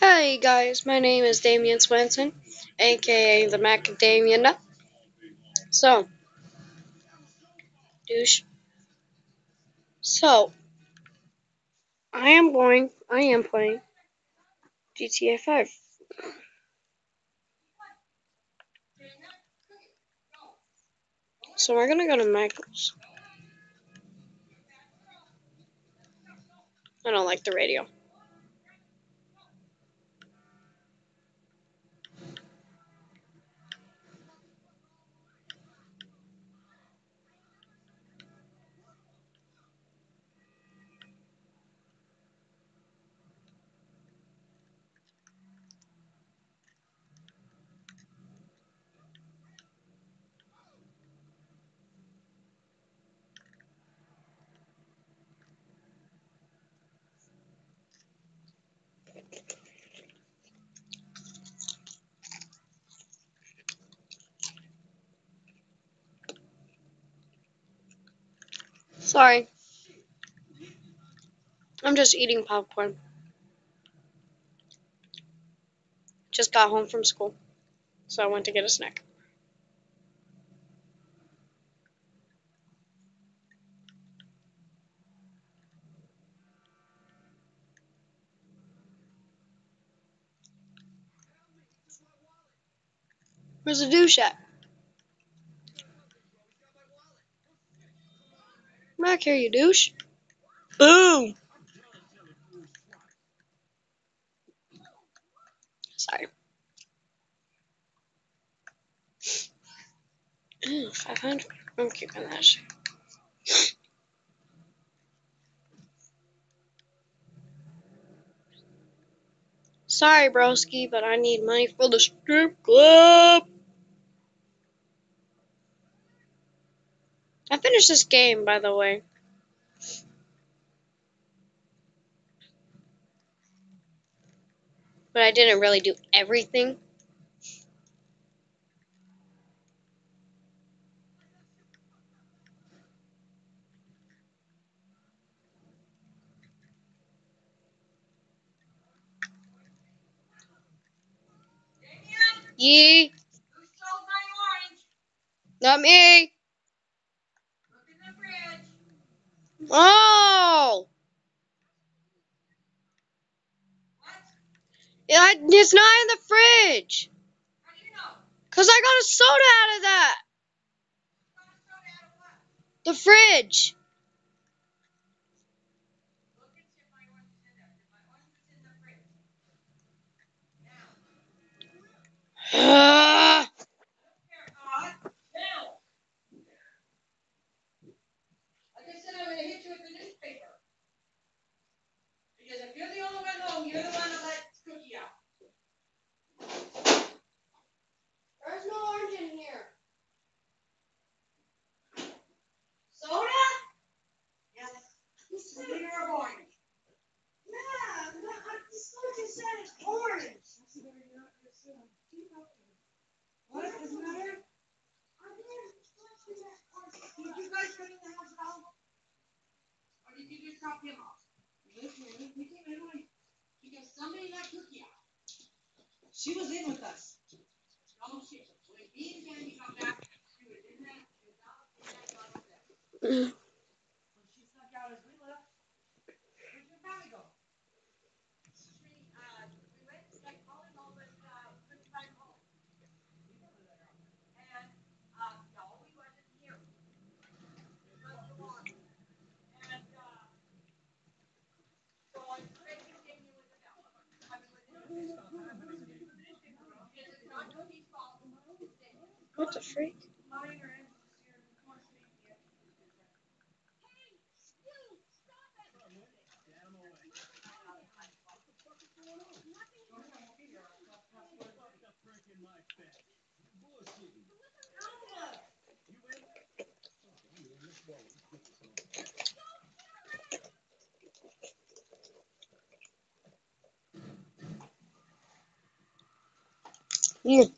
Hey guys, my name is Damion Swenson, aka the Macadamia Nut. So, douche. So, I am going, I am playing GTA 5. So we're gonna go to Michael's. I don't like the radio. Sorry. I'm just eating popcorn. Just got home from school, so I went to get a snack. Where's the douche at? Back here, you douche. Boom! Sorry. Mm, Ooh, 500. I'm keeping that shit. Sorry, broski, but I need money for the strip club. I finished this game, by the way. But I didn't really do everything. Yee. Not me. Oh. Yeah, it's not in the fridge. Cause I got a soda out of that. The fridge. Ah. Like I said, I'm gonna hit you with the newspaper. Because if you're the only one home, you're the one that let Cookie out. There's no orange in here. Soda? Yes. A liter of orange. Yeah, no, I just thought you said it's orange. What is the matter? I didn't expect you to ask Did you guys bring the house home? Him off? Because somebody Cookie out. She was in with us. No shit. When and got back, she was in that, she was out in that bottle there. When she snuck out as we left, where'd your family go? She, uh, we went, like, calling all but, uh, couldn't find home. And, uh, no, we wasn't here. We was the one. And, uh, so I tried to get you with the bell. I mean, with the Because it's not Cookie's fault. It's Daniel's. What the freak? Mine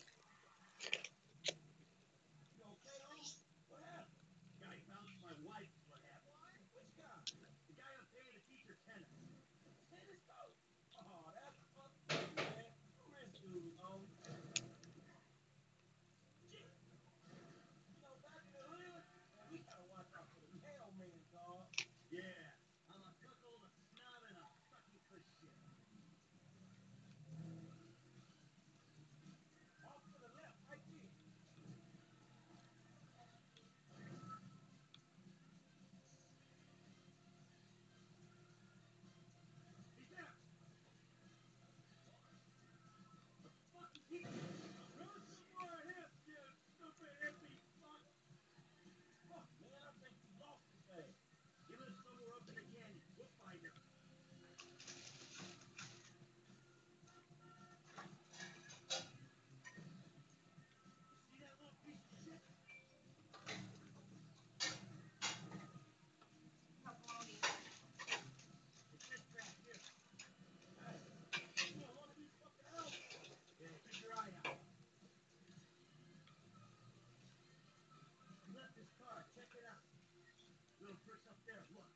Little up there. Look.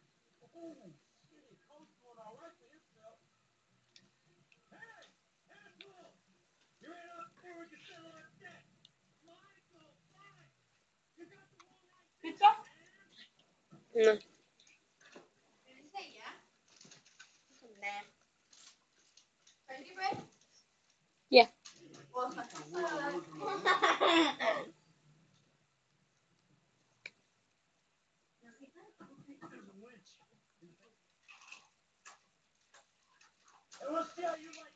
Oh, going all right for himself. Hey! You're in on deck. Michael, fine. You got the Pizza? No. Did you say yeah? Nah. Bread? Yeah. Eu vou ser aí, mas...